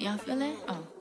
Y'all feel it? Oh.